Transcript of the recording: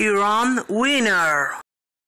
Iran winner.